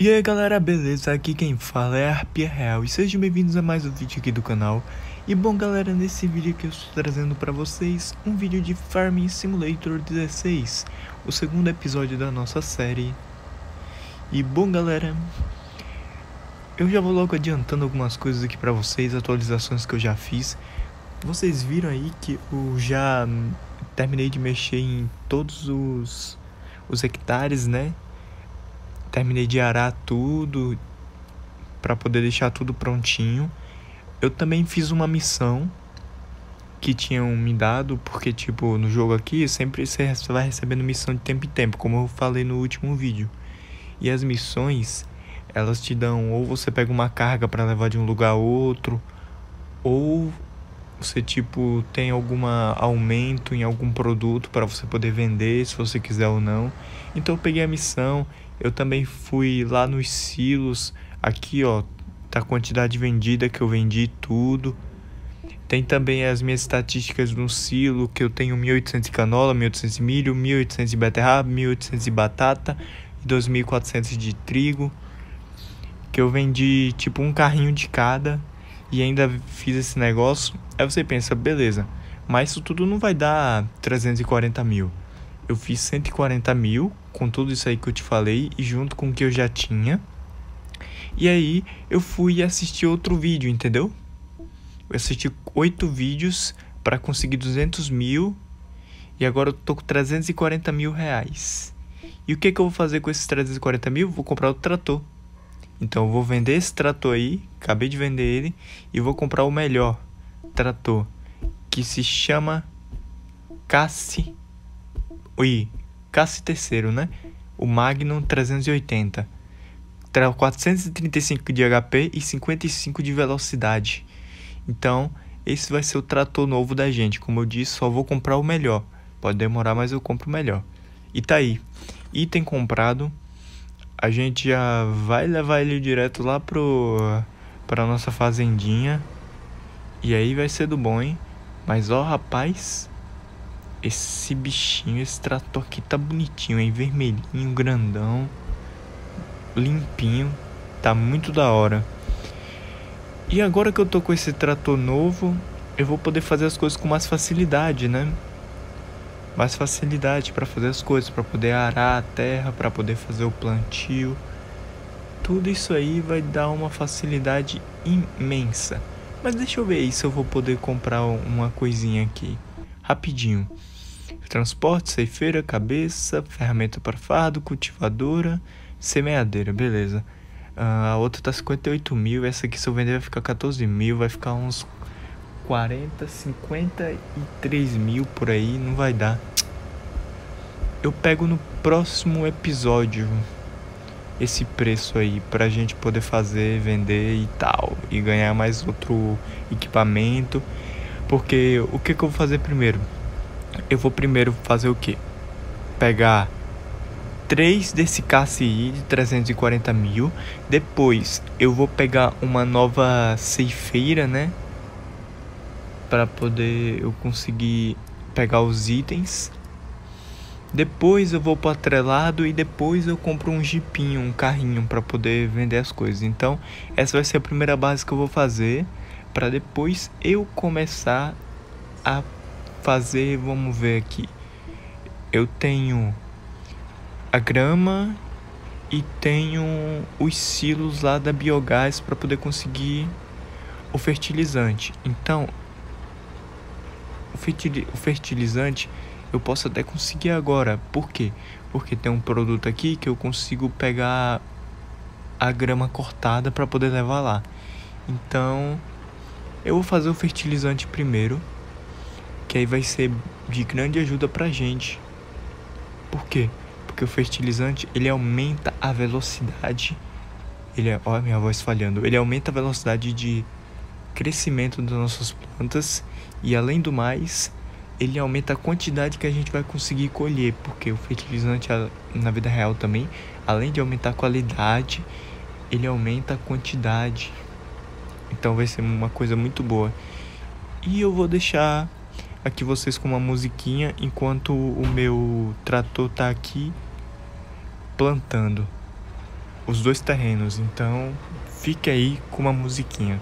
E aí galera, beleza? Aqui quem fala é Arpia Real e sejam bem-vindos a mais um vídeo aqui do canal. E bom galera, nesse vídeo aqui eu estou trazendo para vocês um vídeo de Farming Simulator 16, o segundo episódio da nossa série. E bom galera, eu já vou logo adiantando algumas coisas aqui para vocês, atualizações que eu já fiz. Vocês viram aí que eu já terminei de mexer em todos os, os hectares, né? Terminei de arar tudo para poder deixar tudo prontinho. Eu também fiz uma missão que tinham me dado, porque tipo, no jogo aqui sempre você vai recebendo missão de tempo em tempo, como eu falei no último vídeo. E as missões, elas te dão ou você pega uma carga para levar de um lugar a outro, ou você tipo tem algum aumento em algum produto para você poder vender, se você quiser ou não. Então eu peguei a missão eu também fui lá nos silos, aqui ó, tá a quantidade vendida que eu vendi tudo. Tem também as minhas estatísticas no silo, que eu tenho 1.800 de canola, 1.800 de milho, 1.800 de beterraba, 1.800 de batata e 2.400 de trigo. Que eu vendi tipo um carrinho de cada e ainda fiz esse negócio. Aí você pensa, beleza, mas isso tudo não vai dar 340 mil eu fiz 140 mil com tudo isso aí que eu te falei e junto com o que eu já tinha. E aí eu fui assistir outro vídeo, entendeu? Eu assisti oito vídeos para conseguir 200 mil e agora eu tô com 340 mil reais. E o que, que eu vou fazer com esses 340 mil? Vou comprar outro trator. Então eu vou vender esse trator aí, acabei de vender ele, e vou comprar o melhor trator, que se chama Cassi Oi, Cassi terceiro, né? O Magnum 380. 435 de HP e 55 de velocidade. Então, esse vai ser o trator novo da gente. Como eu disse, só vou comprar o melhor. Pode demorar, mas eu compro o melhor. E tá aí. Item comprado. A gente já vai levar ele direto lá pro para nossa fazendinha. E aí vai ser do bom, hein? Mas ó, rapaz, esse bichinho, esse trator aqui tá bonitinho, hein? Vermelhinho, grandão, limpinho. Tá muito da hora. E agora que eu tô com esse trator novo, eu vou poder fazer as coisas com mais facilidade, né? Mais facilidade para fazer as coisas, para poder arar a terra, para poder fazer o plantio. Tudo isso aí vai dar uma facilidade imensa. Mas deixa eu ver aí se eu vou poder comprar uma coisinha aqui rapidinho. Transporte, ceifeira, cabeça, ferramenta para fardo, cultivadora, semeadeira, beleza. Uh, a outra tá 58 mil, essa aqui se eu vender vai ficar 14 mil, vai ficar uns 40, 53 mil por aí, não vai dar. Eu pego no próximo episódio esse preço aí pra gente poder fazer, vender e tal. E ganhar mais outro equipamento. Porque o que, que eu vou fazer primeiro? Eu vou primeiro fazer o que? Pegar três desse KCI de 340 mil. Depois eu vou pegar uma nova ceifeira, né? Para poder eu conseguir pegar os itens. Depois eu vou para atrelado e depois eu compro um jipinho, um carrinho para poder vender as coisas. Então, essa vai ser a primeira base que eu vou fazer para depois eu começar a fazer, vamos ver aqui. Eu tenho a grama e tenho os silos lá da biogás para poder conseguir o fertilizante. Então, o fertilizante eu posso até conseguir agora. Por quê? Porque tem um produto aqui que eu consigo pegar a grama cortada para poder levar lá. Então, eu vou fazer o fertilizante primeiro, que aí vai ser de grande ajuda pra gente. Por quê? Porque o fertilizante, ele aumenta a velocidade. Ele é, olha minha voz falhando. Ele aumenta a velocidade de crescimento das nossas plantas e além do mais, ele aumenta a quantidade que a gente vai conseguir colher, porque o fertilizante na vida real também, além de aumentar a qualidade, ele aumenta a quantidade então vai ser uma coisa muito boa. E eu vou deixar aqui vocês com uma musiquinha enquanto o meu trator tá aqui plantando. os dois terrenos. Então, fique aí com uma musiquinha.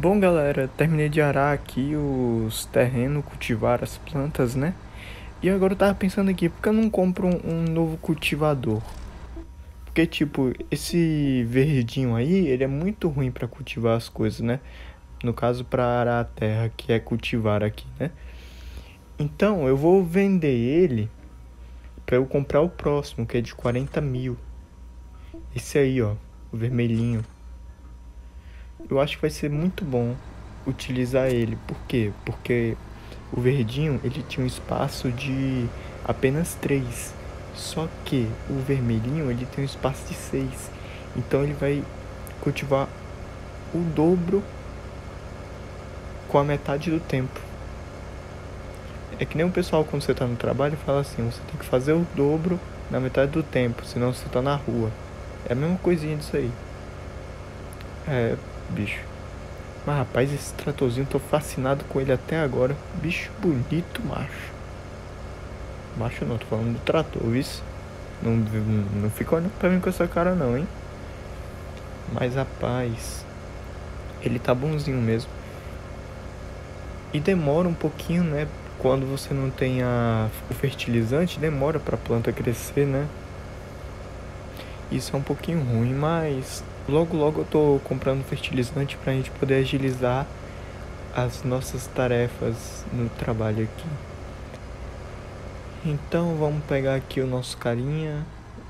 Bom, galera, terminei de arar aqui os terrenos, cultivar as plantas, né? E agora eu tava pensando aqui, por que eu não compro um, um novo cultivador? Porque, tipo, esse verdinho aí, ele é muito ruim para cultivar as coisas, né? No caso, para arar a terra, que é cultivar aqui, né? Então, eu vou vender ele para eu comprar o próximo, que é de 40 mil. Esse aí, ó, o vermelhinho eu acho que vai ser muito bom utilizar ele. Por quê? Porque o verdinho ele tinha um espaço de apenas 3. Só que o vermelhinho ele tem um espaço de 6. Então ele vai cultivar o dobro com a metade do tempo. É que nem o pessoal quando você está no trabalho fala assim, você tem que fazer o dobro na metade do tempo, senão você está na rua. É a mesma coisinha disso aí. É, bicho. Mas rapaz, esse tratorzinho, tô fascinado com ele até agora. Bicho bonito, macho. Macho não, tô falando do trator, isso. Não, não fica olhando pra mim com essa cara não, hein? Mas rapaz, ele tá bonzinho mesmo. E demora um pouquinho, né? Quando você não tem a, o fertilizante, demora pra planta crescer, né? Isso é um pouquinho ruim, mas logo logo eu tô comprando fertilizante pra gente poder agilizar as nossas tarefas no trabalho aqui. Então vamos pegar aqui o nosso carinha,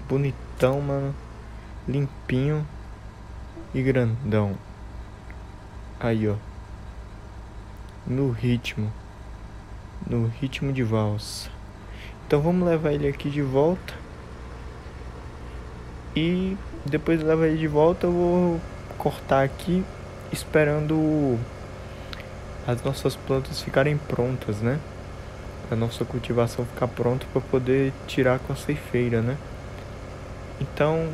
bonitão, mano, limpinho e grandão. Aí, ó. No ritmo. No ritmo de valsa. Então vamos levar ele aqui de volta. E depois levar ele de volta, eu vou cortar aqui esperando as nossas plantas ficarem prontas, né? A nossa cultivação ficar pronta para poder tirar com a ceifeira, né? Então,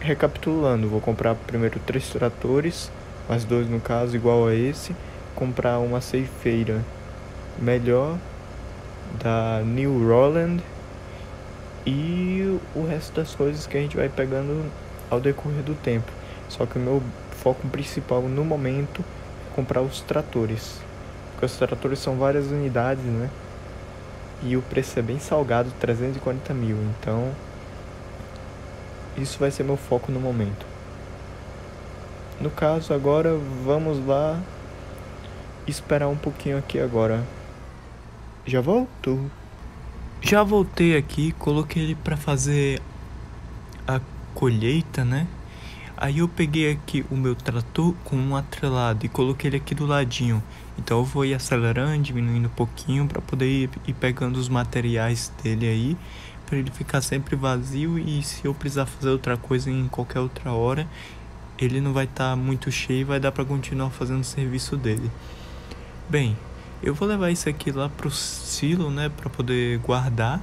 recapitulando, vou comprar primeiro três tratores, mais dois no caso, igual a esse, comprar uma ceifeira melhor da New Roland e o resto das coisas que a gente vai pegando ao decorrer do tempo. Só que o meu foco principal no momento é comprar os tratores. Porque os tratores são várias unidades, né? E o preço é bem salgado, 340 mil. Então, isso vai ser meu foco no momento. No caso, agora vamos lá esperar um pouquinho aqui agora. Já volto. Já voltei aqui, coloquei ele para fazer a colheita, né? Aí eu peguei aqui o meu trator com um atrelado e coloquei ele aqui do ladinho. Então eu vou ir acelerando, diminuindo um pouquinho para poder ir, pegando os materiais dele aí, para ele ficar sempre vazio e se eu precisar fazer outra coisa em qualquer outra hora, ele não vai estar tá muito cheio e vai dar para continuar fazendo o serviço dele. Bem, eu vou levar isso aqui lá pro silo, né, para poder guardar.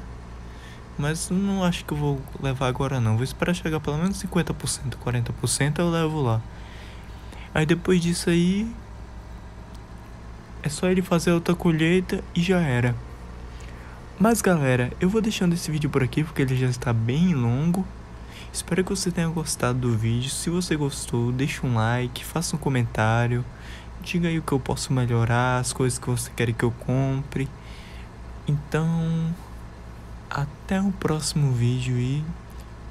Mas não acho que eu vou levar agora não. Vou esperar chegar pelo menos 50%, 40% eu levo lá. Aí depois disso aí é só ele fazer outra colheita e já era. Mas galera, eu vou deixando esse vídeo por aqui porque ele já está bem longo. Espero que você tenha gostado do vídeo. Se você gostou, deixa um like, faça um comentário diga aí o que eu posso melhorar, as coisas que você quer que eu compre. Então, até o próximo vídeo e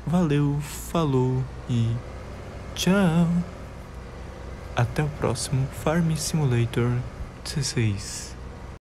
valeu, falou e tchau. Até o próximo Farm Simulator 16.